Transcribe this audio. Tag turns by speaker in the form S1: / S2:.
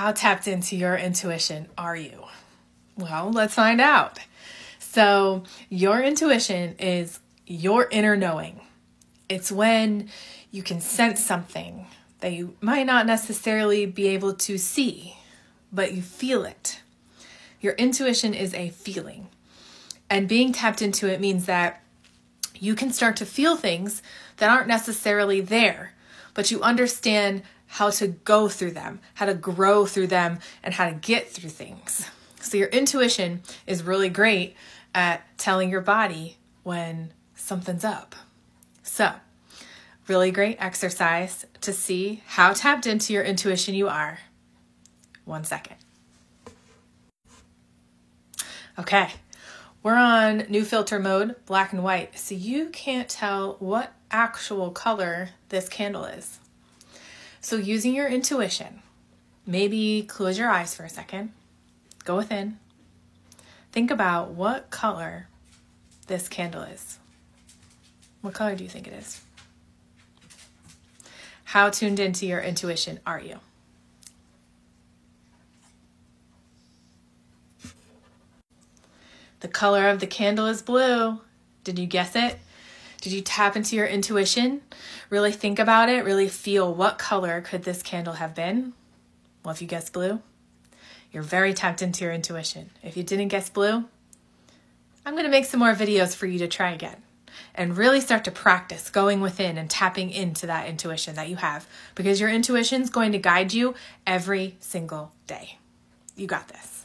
S1: How tapped into your intuition are you? Well, let's find out. So, your intuition is your inner knowing. It's when you can sense something that you might not necessarily be able to see, but you feel it. Your intuition is a feeling. And being tapped into it means that you can start to feel things that aren't necessarily there, but you understand how to go through them, how to grow through them, and how to get through things. So, your intuition is really great at telling your body when something's up. So, really great exercise to see how tapped into your intuition you are. One second. Okay, we're on new filter mode, black and white, so you can't tell what actual color this candle is. So, using your intuition, maybe close your eyes for a second, go within, think about what color this candle is. What color do you think it is? How tuned into your intuition are you? The color of the candle is blue. Did you guess it? Did you tap into your intuition? Really think about it, really feel what color could this candle have been? Well, if you guessed blue, you're very tapped into your intuition. If you didn't guess blue, I'm going to make some more videos for you to try again and really start to practice going within and tapping into that intuition that you have because your intuition is going to guide you every single day. You got this.